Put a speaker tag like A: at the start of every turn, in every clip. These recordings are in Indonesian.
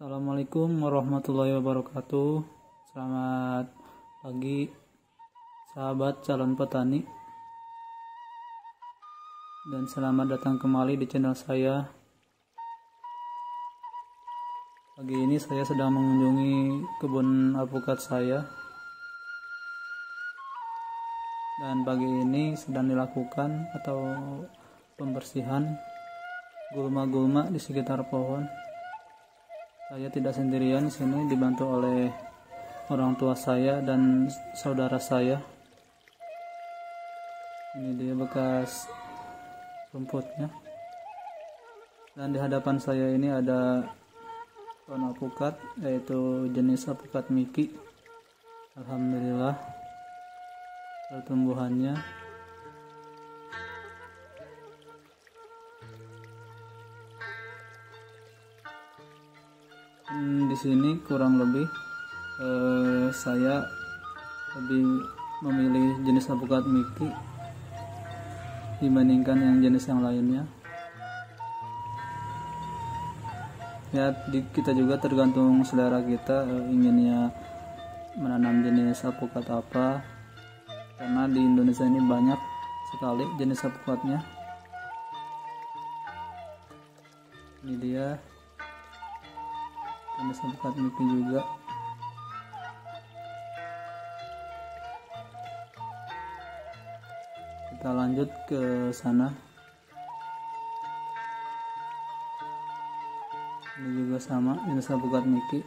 A: Assalamualaikum warahmatullahi wabarakatuh. Selamat pagi, sahabat calon petani, dan selamat datang kembali di channel saya. Pagi ini saya sedang mengunjungi kebun alpukat saya, dan pagi ini sedang dilakukan atau pembersihan gulma-gulma di sekitar pohon. Saya tidak sendirian di sini dibantu oleh orang tua saya dan saudara saya. Ini dia bekas rumputnya. Dan di hadapan saya ini ada pohon alpukat yaitu jenis alpukat miki. Alhamdulillah pertumbuhannya Hmm, di sini kurang lebih eh, saya lebih memilih jenis alpukat Miki dibandingkan yang jenis yang lainnya. Ya, di, kita juga tergantung selera kita eh, inginnya menanam jenis alpukat apa. Karena di Indonesia ini banyak sekali jenis alpukatnya. Ini dia ada sempat mimpi juga. Kita lanjut ke sana. Ini juga sama ini sabukat Miki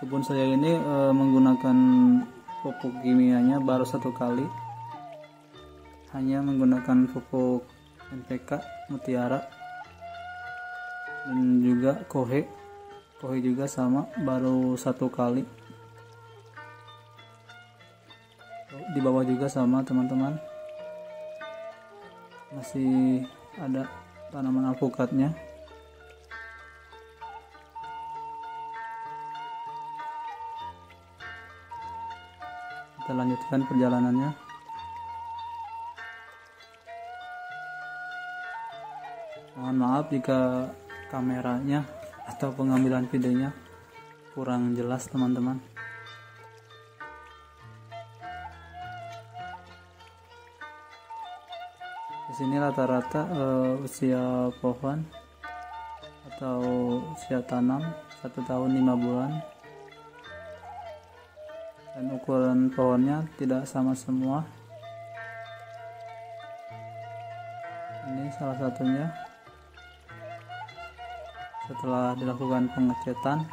A: kebun saya ini e, menggunakan pupuk kimianya baru satu kali. Hanya menggunakan pupuk NPK Mutiara dan juga Kohe. Kohe juga sama baru satu kali. Di bawah juga sama teman-teman. Masih ada tanaman alpukatnya kita lanjutkan perjalanannya mohon maaf jika kameranya atau pengambilan videonya kurang jelas teman-teman. Di sini rata-rata uh, usia pohon atau usia tanam satu tahun lima bulan. Dan ukuran pohonnya tidak sama semua. Ini salah satunya setelah dilakukan pengecetan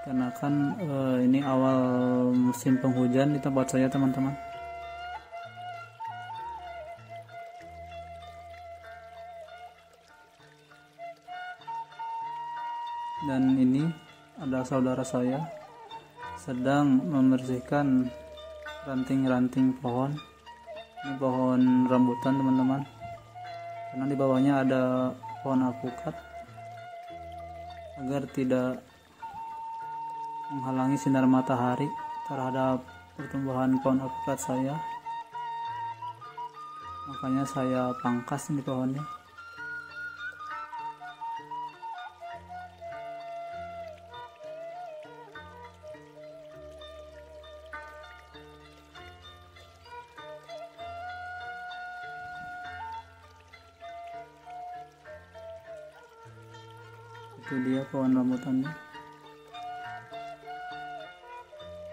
A: karena kan e, ini awal musim penghujan di tempat saya teman-teman. Dan ini ada saudara saya sedang membersihkan ranting-ranting pohon. Ini pohon rambutan teman-teman. Karena di bawahnya ada pohon alpukat agar tidak menghalangi sinar matahari terhadap pertumbuhan pohon alpukat saya. Makanya saya pangkas di pohonnya itu dia pohon rambutannya.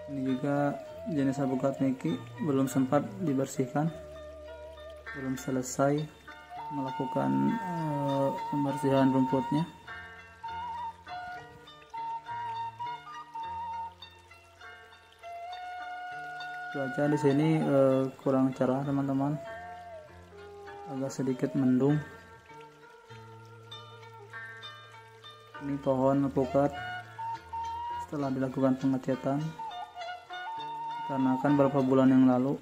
A: Ini juga jenis alpukat Miki belum sempat dibersihkan. Belum selesai melakukan uh, pembersihan rumputnya. Cuaca di sini uh, kurang cerah teman-teman. Agak sedikit mendung ini pohon alpukat setelah dilakukan pengecetan karena kan beberapa bulan yang lalu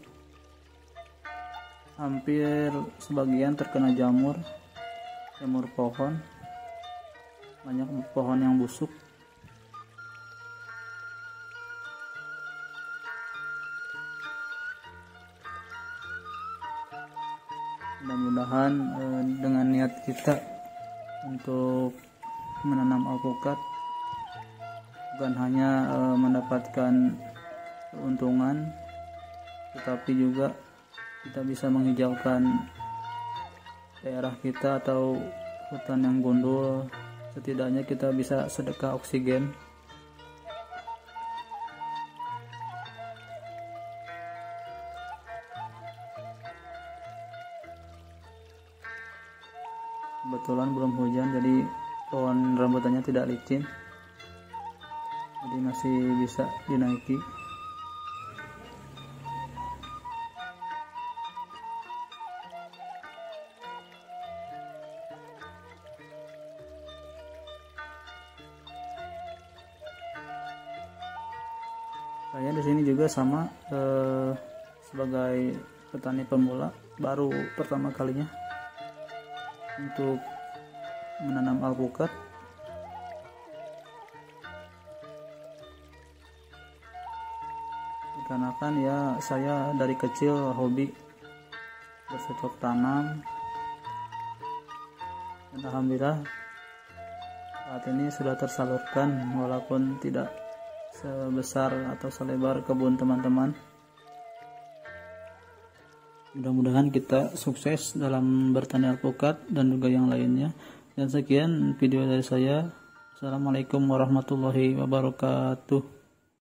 A: hampir sebagian terkena jamur jamur pohon. Banyak pohon yang busuk. Mudah-mudahan eh, dengan niat kita untuk menanam alpukat. Bukan hanya eh, mendapatkan keuntungan tetapi juga kita bisa menghijaukan daerah kita atau hutan yang gundul. Setidaknya kita bisa sedekah oksigen. Kebetulan belum hujan jadi pohon rambutannya tidak licin. Jadi masih bisa dinaiki. Saya di sini juga sama eh, sebagai petani pemula baru pertama kalinya untuk menanam alpukat. Dikarenakan ya saya dari kecil hobi bercocok tanam. Dan alhamdulillah saat ini sudah tersalurkan walaupun tidak sebesar atau selebar kebun teman-teman. Mudah-mudahan kita sukses dalam bertani alpukat dan juga yang lainnya dan sekian video dari saya. Assalamualaikum warahmatullahi wabarakatuh